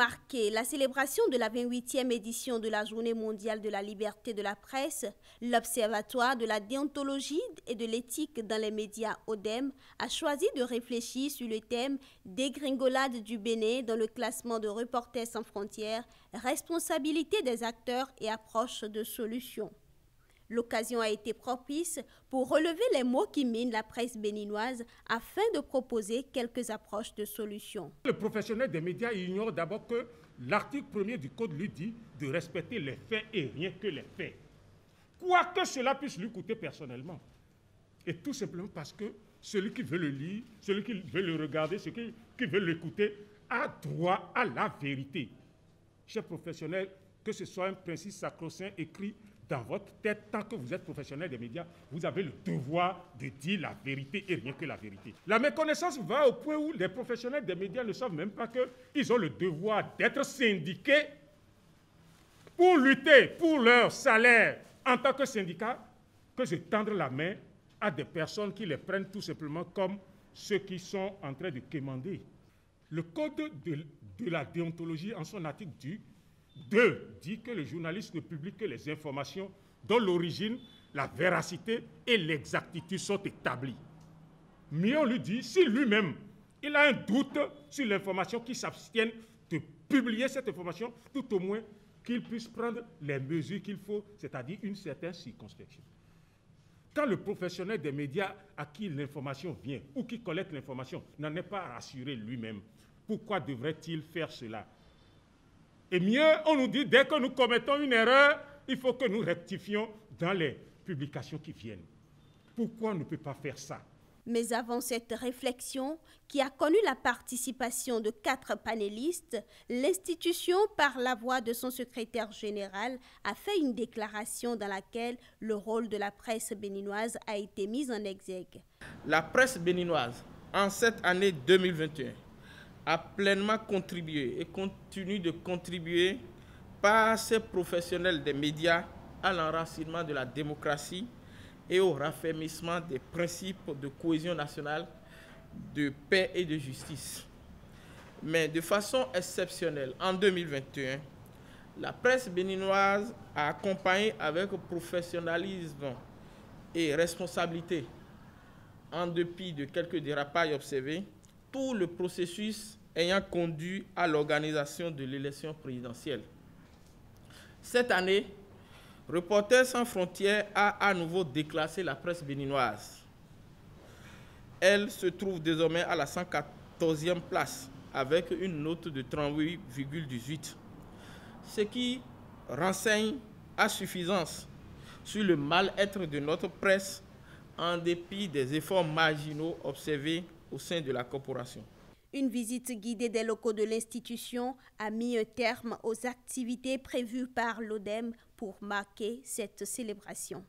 marquer la célébration de la 28e édition de la Journée mondiale de la liberté de la presse, l'Observatoire de la déontologie et de l'éthique dans les médias ODEM a choisi de réfléchir sur le thème Dégringolade du Bénin dans le classement de Reporters sans frontières, responsabilité des acteurs et approche de solutions. L'occasion a été propice pour relever les mots qui minent la presse béninoise afin de proposer quelques approches de solutions. Le professionnel des médias ignore d'abord que l'article 1er du Code lui dit de respecter les faits et rien que les faits. Quoi que cela puisse lui coûter personnellement. Et tout simplement parce que celui qui veut le lire, celui qui veut le regarder, celui qui veut l'écouter, a droit à la vérité. Chers professionnels, que ce soit un principe sacro-saint écrit dans votre tête, tant que vous êtes professionnel des médias, vous avez le devoir de dire la vérité et rien que la vérité. La méconnaissance va au point où les professionnels des médias ne savent même pas qu'ils ont le devoir d'être syndiqués pour lutter pour leur salaire en tant que syndicat, que de tendre la main à des personnes qui les prennent tout simplement comme ceux qui sont en train de quémander. Le code de, de la déontologie, en son article du 2 dit que le journaliste ne publie que les informations dont l'origine, la véracité et l'exactitude sont établies. Mais on lui dit, si lui-même, il a un doute sur l'information, qu'il s'abstienne de publier cette information, tout au moins qu'il puisse prendre les mesures qu'il faut, c'est-à-dire une certaine circonspection. Quand le professionnel des médias à qui l'information vient ou qui collecte l'information n'en est pas rassuré lui-même, pourquoi devrait-il faire cela? Et mieux, on nous dit, dès que nous commettons une erreur, il faut que nous rectifions dans les publications qui viennent. Pourquoi on ne peut pas faire ça? Mais avant cette réflexion, qui a connu la participation de quatre panélistes, l'institution, par la voix de son secrétaire général, a fait une déclaration dans laquelle le rôle de la presse béninoise a été mis en exergue. La presse béninoise, en cette année 2021, a pleinement contribué et continue de contribuer par ses professionnels des médias à l'enracinement de la démocratie et au raffermissement des principes de cohésion nationale, de paix et de justice. Mais de façon exceptionnelle, en 2021, la presse béninoise a accompagné avec professionnalisme et responsabilité, en dépit de quelques dérapages observés, tout le processus ayant conduit à l'organisation de l'élection présidentielle. Cette année, Reporters sans frontières a à nouveau déclassé la presse béninoise. Elle se trouve désormais à la 114e place avec une note de 38,18, ce qui renseigne à suffisance sur le mal-être de notre presse en dépit des efforts marginaux observés au sein de la corporation. Une visite guidée des locaux de l'institution a mis un terme aux activités prévues par l'ODEM pour marquer cette célébration.